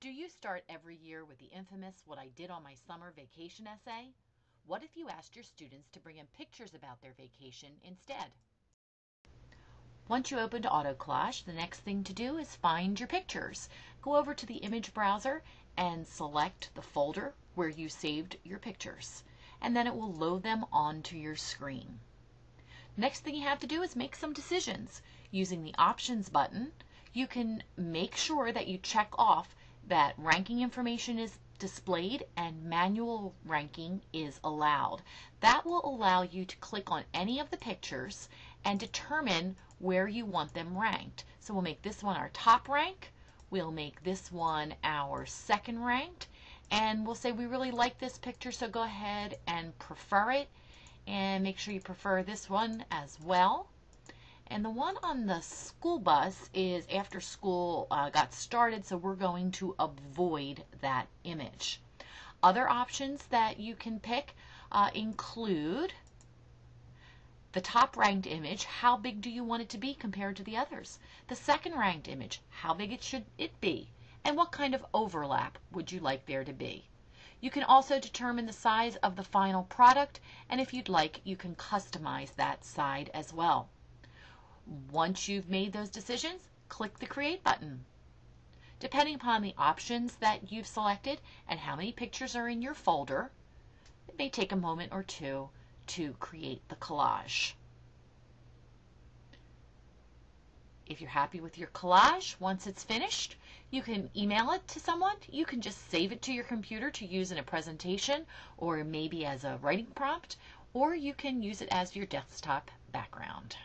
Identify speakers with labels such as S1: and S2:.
S1: Do you start every year with the infamous What I Did on My Summer Vacation essay? What if you asked your students to bring in pictures about their vacation instead? Once you opened AutoCollage, the next thing to do is find your pictures. Go over to the image browser and select the folder where you saved your pictures. And then it will load them onto your screen. Next thing you have to do is make some decisions. Using the options button, you can make sure that you check off that ranking information is displayed and manual ranking is allowed. That will allow you to click on any of the pictures and determine where you want them ranked. So we'll make this one our top rank, we'll make this one our second ranked, and we'll say we really like this picture so go ahead and prefer it and make sure you prefer this one as well. And the one on the school bus is after school uh, got started, so we're going to avoid that image. Other options that you can pick uh, include the top ranked image, how big do you want it to be compared to the others? The second ranked image, how big it should it be? And what kind of overlap would you like there to be? You can also determine the size of the final product, and if you'd like, you can customize that side as well. Once you've made those decisions, click the Create button. Depending upon the options that you've selected and how many pictures are in your folder, it may take a moment or two to create the collage. If you're happy with your collage, once it's finished, you can email it to someone. You can just save it to your computer to use in a presentation or maybe as a writing prompt, or you can use it as your desktop background.